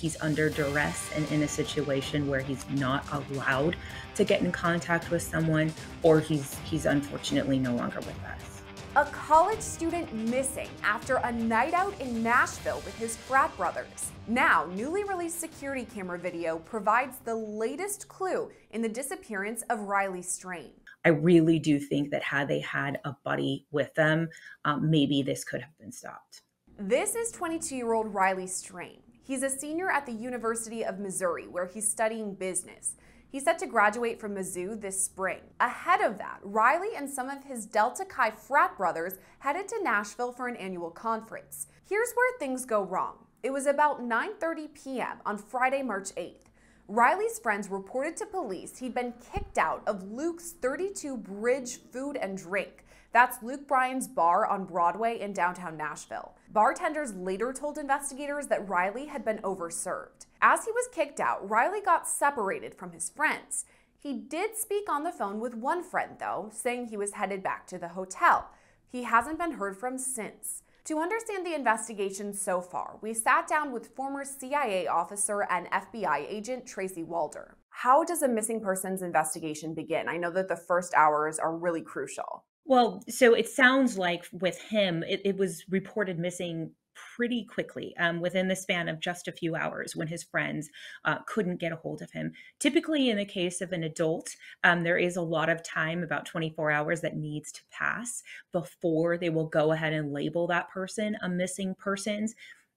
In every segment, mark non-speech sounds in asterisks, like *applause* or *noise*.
he's under duress and in a situation where he's not allowed to get in contact with someone, or he's he's unfortunately no longer with us. A college student missing after a night out in Nashville with his frat brothers. Now, newly released security camera video provides the latest clue in the disappearance of Riley Strain. I really do think that had they had a buddy with them, um, maybe this could have been stopped. This is 22 year old Riley Strain. He's a senior at the University of Missouri, where he's studying business. He's set to graduate from Mizzou this spring. Ahead of that, Riley and some of his Delta Chi frat brothers headed to Nashville for an annual conference. Here's where things go wrong. It was about 9:30 p.m. on Friday, March 8th. Riley's friends reported to police he'd been kicked out of Luke's 32 Bridge Food and Drink, that's Luke Bryan's bar on Broadway in downtown Nashville. Bartenders later told investigators that Riley had been overserved. As he was kicked out, Riley got separated from his friends. He did speak on the phone with one friend, though, saying he was headed back to the hotel. He hasn't been heard from since. To understand the investigation so far, we sat down with former CIA officer and FBI agent Tracy Walder. How does a missing persons investigation begin? I know that the first hours are really crucial. Well, so it sounds like with him, it, it was reported missing pretty quickly um, within the span of just a few hours when his friends uh, couldn't get a hold of him. Typically, in the case of an adult, um, there is a lot of time, about 24 hours, that needs to pass before they will go ahead and label that person a missing persons.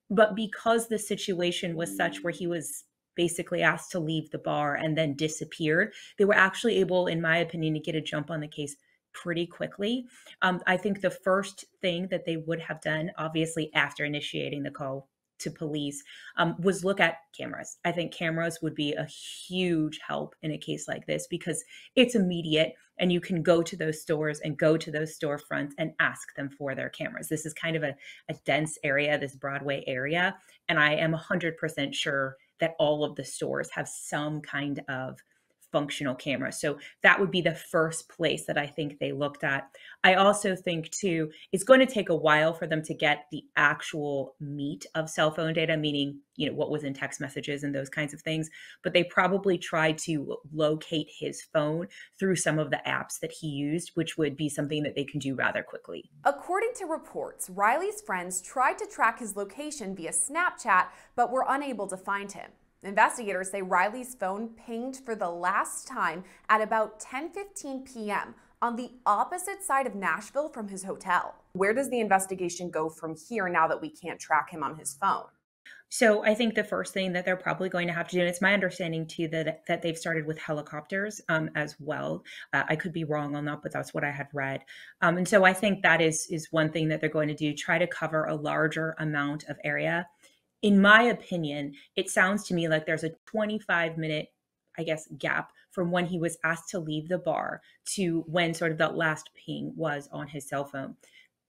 But because the situation was such where he was basically asked to leave the bar and then disappeared, they were actually able, in my opinion, to get a jump on the case pretty quickly. Um, I think the first thing that they would have done, obviously, after initiating the call to police, um, was look at cameras. I think cameras would be a huge help in a case like this because it's immediate and you can go to those stores and go to those storefronts and ask them for their cameras. This is kind of a, a dense area, this Broadway area. And I am 100% sure that all of the stores have some kind of functional camera. So that would be the first place that I think they looked at. I also think too, it's going to take a while for them to get the actual meat of cell phone data, meaning, you know, what was in text messages and those kinds of things. But they probably tried to locate his phone through some of the apps that he used, which would be something that they can do rather quickly. According to reports, Riley's friends tried to track his location via Snapchat, but were unable to find him. Investigators say Riley's phone pinged for the last time at about 10:15 p.m. on the opposite side of Nashville from his hotel. Where does the investigation go from here now that we can't track him on his phone? So I think the first thing that they're probably going to have to do, and it's my understanding too that that they've started with helicopters um, as well. Uh, I could be wrong on that, but that's what I had read. Um, and so I think that is is one thing that they're going to do: try to cover a larger amount of area in my opinion, it sounds to me like there's a 25 minute, I guess, gap from when he was asked to leave the bar to when sort of that last ping was on his cell phone.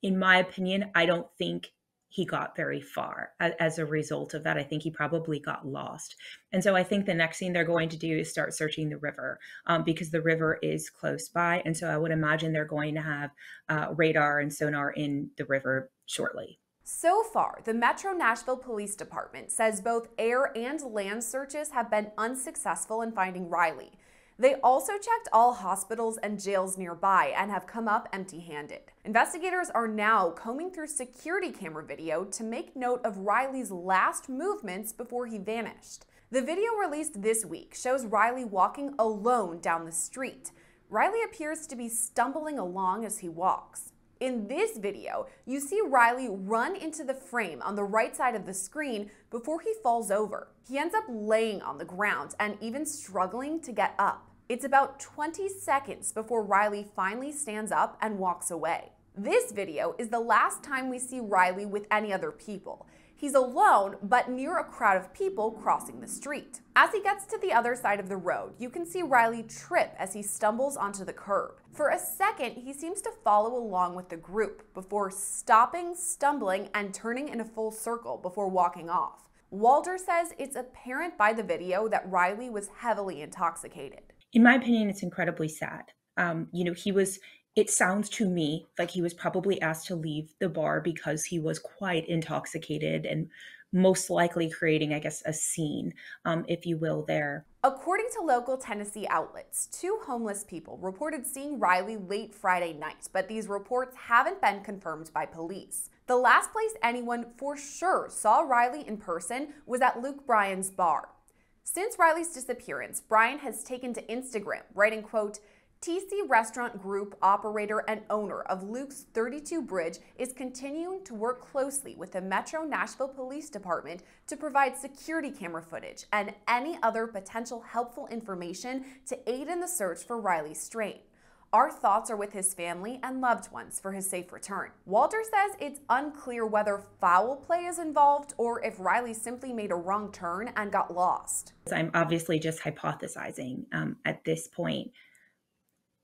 In my opinion, I don't think he got very far as, a result of that. I think he probably got lost. And so I think the next thing they're going to do is start searching the river um, because the river is close by. And so I would imagine they're going to have uh, radar and sonar in the river shortly. So far, the Metro Nashville Police Department says both air and land searches have been unsuccessful in finding Riley. They also checked all hospitals and jails nearby and have come up empty handed. Investigators are now combing through security camera video to make note of Riley's last movements before he vanished. The video released this week shows Riley walking alone down the street. Riley appears to be stumbling along as he walks. In this video, you see Riley run into the frame on the right side of the screen before he falls over. He ends up laying on the ground and even struggling to get up. It's about 20 seconds before Riley finally stands up and walks away. This video is the last time we see Riley with any other people. He's alone, but near a crowd of people crossing the street. As he gets to the other side of the road, you can see Riley trip as he stumbles onto the curb. For a second, he seems to follow along with the group before stopping, stumbling, and turning in a full circle before walking off. Walder says it's apparent by the video that Riley was heavily intoxicated. In my opinion, it's incredibly sad. Um, you know, he was it sounds to me like he was probably asked to leave the bar because he was quite intoxicated and most likely creating, I guess, a scene, um, if you will, there. According to local Tennessee outlets, two homeless people reported seeing Riley late Friday night, but these reports haven't been confirmed by police. The last place anyone for sure saw Riley in person was at Luke Bryan's bar. Since Riley's disappearance, Bryan has taken to Instagram, writing, quote, TC Restaurant Group operator and owner of Luke's 32 Bridge is continuing to work closely with the Metro Nashville Police Department to provide security camera footage and any other potential helpful information to aid in the search for Riley Strain. Our thoughts are with his family and loved ones for his safe return. Walder says it's unclear whether foul play is involved or if Riley simply made a wrong turn and got lost. I'm obviously just hypothesizing um, at this point.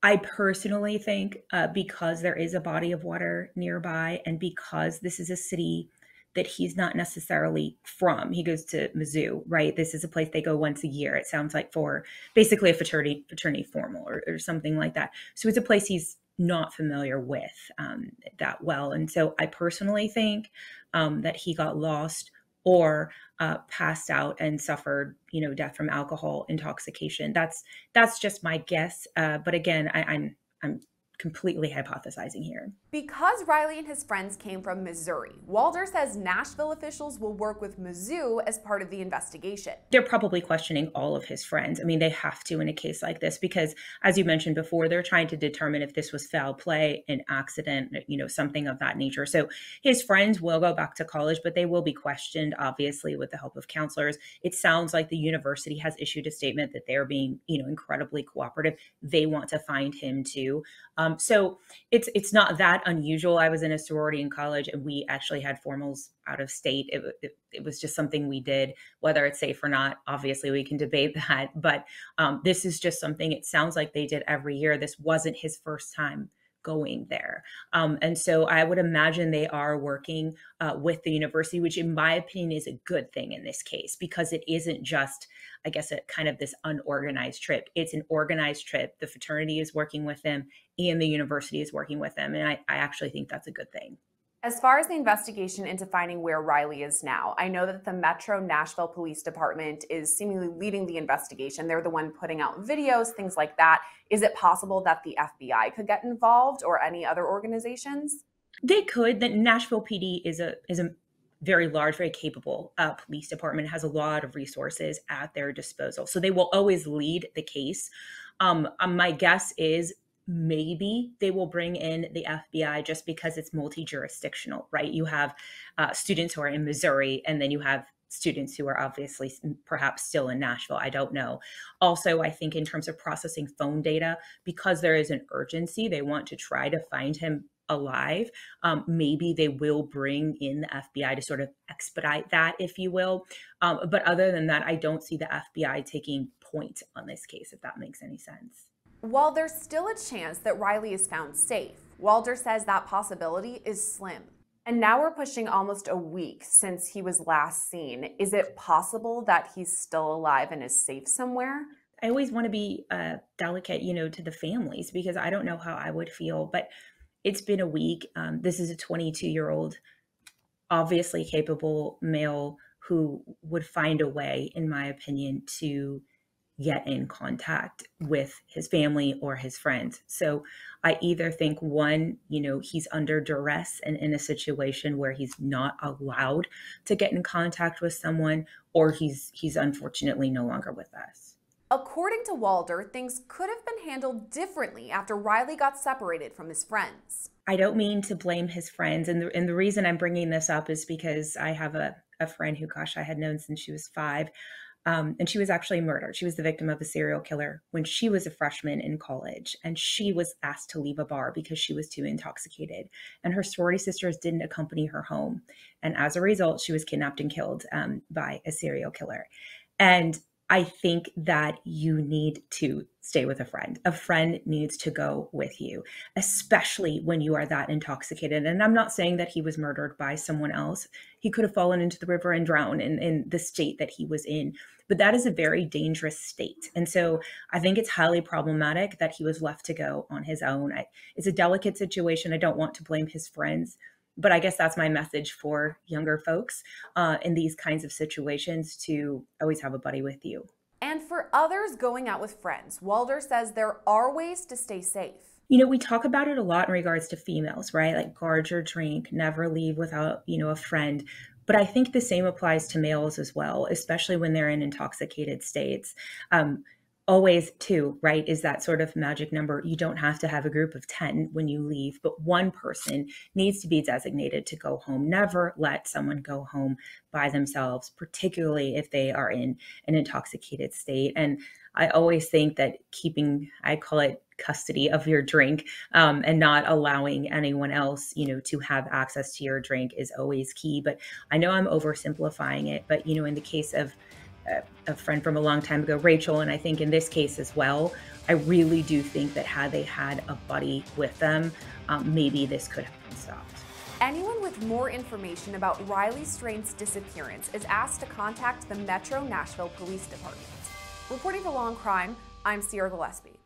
I personally think uh, because there is a body of water nearby and because this is a city that he's not necessarily from, he goes to Mizzou, right? This is a place they go once a year. It sounds like for basically a fraternity fraternity formal or, or something like that. So it's a place he's not familiar with um, that well, and so I personally think um, that he got lost or uh, passed out and suffered, you know, death from alcohol intoxication. That's that's just my guess. Uh, but again, I, I'm I'm completely hypothesizing here. Because Riley and his friends came from Missouri, Walder says Nashville officials will work with Mizzou as part of the investigation. They're probably questioning all of his friends. I mean, they have to in a case like this because, as you mentioned before, they're trying to determine if this was foul play, an accident, you know, something of that nature. So his friends will go back to college, but they will be questioned, obviously, with the help of counselors. It sounds like the university has issued a statement that they're being, you know, incredibly cooperative. They want to find him too. Um, so it's it's not that unusual. I was in a sorority in college, and we actually had formals out of state. It, it, it was just something we did, whether it's safe or not. Obviously, we can debate *laughs* that, but um, this is just something. It sounds like they did every year. This wasn't his first time going there. Um, and so I would imagine they are working uh, with the university, which in my opinion is a good thing in this case because it isn't just, I guess, a kind of this unorganized trip. It's an organized trip. The fraternity is working with them and the university is working with them. And I, I actually think that's a good thing. As far as the investigation into finding where Riley is now, I know that the Metro Nashville Police Department is seemingly leading the investigation. They're the one putting out videos, things like that. Is it possible that the FBI could get involved or any other organizations? They could. The Nashville PD is a is a very large, very capable uh, police department. has a lot of resources at their disposal, so they will always lead the case. Um, um, my guess is maybe they will bring in the FBI just because it's multi jurisdictional, right? You have uh, students who are in Missouri, and then you have students who are obviously perhaps still in Nashville. I don't know. Also, I think in terms of processing phone data, because there is an urgency, they want to try to find him alive. Um, maybe they will bring in the FBI to sort of expedite that, if you will. Um, but other than that, I don't see the FBI taking point on this case, if that makes any sense. While there's still a chance that Riley is found safe, Walder says that possibility is slim. And now we're pushing almost a week since he was last seen. Is it possible that he's still alive and is safe somewhere? I always want to be uh, delicate, you know, to the families because I don't know how I would feel. But it's been a week. Um, this is a 22 year old, obviously capable male who would find a way, in my opinion, to get in contact with his family or his friends. So I either think one, you know, he's under duress and in a situation where he's not allowed to get in contact with someone or he's he's unfortunately no longer with us. According to Walder, things could have been handled differently after Riley got separated from his friends. I don't mean to blame his friends and the and the reason I'm bringing this up is because I have a a friend who gosh I had known since she was 5 um, and she was actually murdered. She was the victim of a serial killer when she was a freshman in college. And she was asked to leave a bar because she was too intoxicated. And her sorority sisters didn't accompany her home. And as a result, she was kidnapped and killed um, by a serial killer. And I think that you need to stay with a friend. A friend needs to go with you, especially when you are that intoxicated. And I'm not saying that he was murdered by someone else. He could have fallen into the river and drowned in, in the state that he was in. But that is a very dangerous state. And so I think it's highly problematic that he was left to go on his own. I, it's a delicate situation. I don't want to blame his friends but I guess that's my message for younger folks uh, in these kinds of situations to always have a buddy with you. And for others going out with friends, Walder says there are ways to stay safe. You know, we talk about it a lot in regards to females, right? Like guard your drink, never leave without, you know, a friend. But I think the same applies to males as well, especially when they're in intoxicated states. Um, always two, right? Is that sort of magic number. You don't have to have a group of 10 when you leave, but one person needs to be designated to go home. Never let someone go home by themselves, particularly if they are in an intoxicated state. And I always think that keeping, I call it custody of your drink um, and not allowing anyone else you know to have access to your drink is always key but i know i'm oversimplifying it but you know in the case of a, friend from a long time ago, Rachel, and I think in this case as well, I really do think that had they had a buddy with them, um, maybe this could have been stopped. Anyone with more information about Riley Strain's disappearance is asked to contact the Metro Nashville Police Department. Reporting for and Crime, I'm Sierra Gillespie.